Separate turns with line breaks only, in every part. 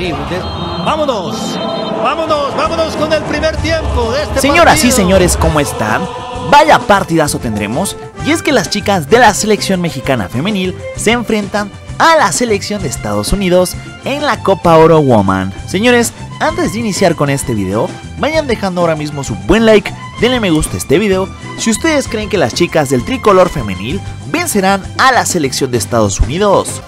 Sí, vámonos, vámonos, vámonos con el primer tiempo de este
Señoras y señores, ¿cómo están? Vaya partidazo tendremos. Y es que las chicas de la selección mexicana femenil se enfrentan a la selección de Estados Unidos en la Copa Oro Woman. Señores, antes de iniciar con este video, vayan dejando ahora mismo su buen like, denle me gusta a este video si ustedes creen que las chicas del tricolor femenil vencerán a la selección de Estados Unidos.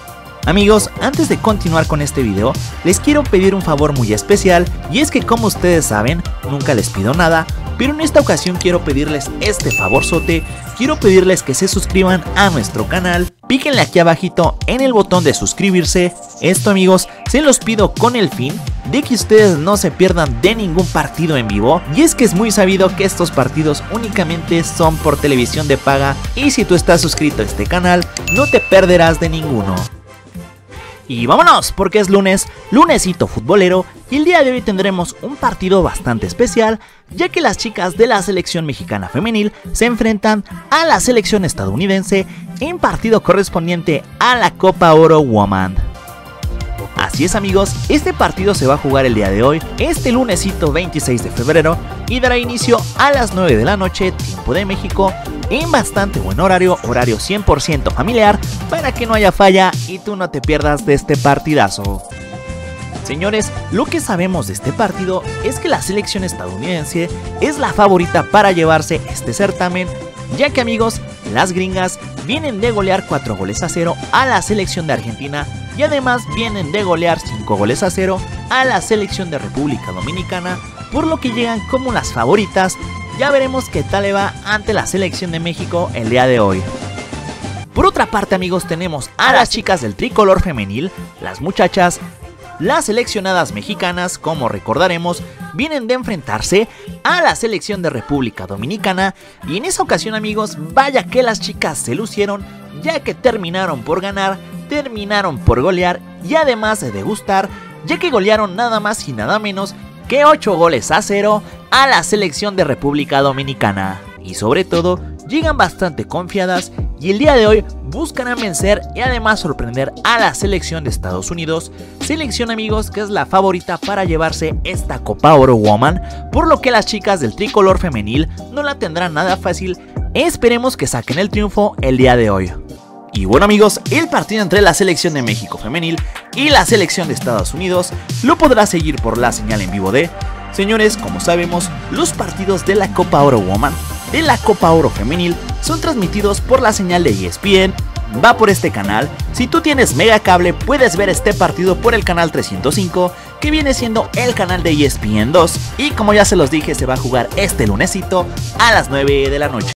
Amigos, antes de continuar con este video, les quiero pedir un favor muy especial y es que como ustedes saben, nunca les pido nada, pero en esta ocasión quiero pedirles este favorzote, quiero pedirles que se suscriban a nuestro canal, píquenle aquí abajito en el botón de suscribirse, esto amigos, se los pido con el fin de que ustedes no se pierdan de ningún partido en vivo, y es que es muy sabido que estos partidos únicamente son por televisión de paga, y si tú estás suscrito a este canal, no te perderás de ninguno. Y vámonos, porque es lunes, lunesito futbolero, y el día de hoy tendremos un partido bastante especial, ya que las chicas de la selección mexicana femenil se enfrentan a la selección estadounidense en partido correspondiente a la Copa Oro Woman. Así es amigos, este partido se va a jugar el día de hoy, este lunesito 26 de febrero, y dará inicio a las 9 de la noche, tiempo de México, en bastante buen horario, horario 100% familiar, para que no haya falla y tú no te pierdas de este partidazo. Señores, lo que sabemos de este partido es que la selección estadounidense es la favorita para llevarse este certamen, ya que amigos, las gringas vienen de golear 4 goles a 0 a la selección de Argentina y además vienen de golear 5 goles a 0 a la selección de República Dominicana, por lo que llegan como las favoritas. Ya veremos qué tal le va ante la selección de México el día de hoy. Por otra parte amigos tenemos a las chicas del tricolor femenil, las muchachas, las seleccionadas mexicanas, como recordaremos, vienen de enfrentarse a la selección de República Dominicana. Y en esa ocasión amigos, vaya que las chicas se lucieron ya que terminaron por ganar, terminaron por golear y además de degustar, ya que golearon nada más y nada menos que 8 goles a 0 a la selección de República Dominicana. Y sobre todo, llegan bastante confiadas y el día de hoy buscan vencer y además sorprender a la selección de Estados Unidos, selección amigos que es la favorita para llevarse esta Copa Oro Woman, por lo que las chicas del tricolor femenil no la tendrán nada fácil, esperemos que saquen el triunfo el día de hoy. Y bueno amigos, el partido entre la selección de México femenil y la selección de Estados Unidos lo podrá seguir por la señal en vivo de... Señores, como sabemos, los partidos de la Copa Oro Woman, de la Copa Oro Femenil, son transmitidos por la señal de ESPN, va por este canal, si tú tienes Mega Cable puedes ver este partido por el canal 305, que viene siendo el canal de ESPN 2, y como ya se los dije se va a jugar este lunesito a las 9 de la noche.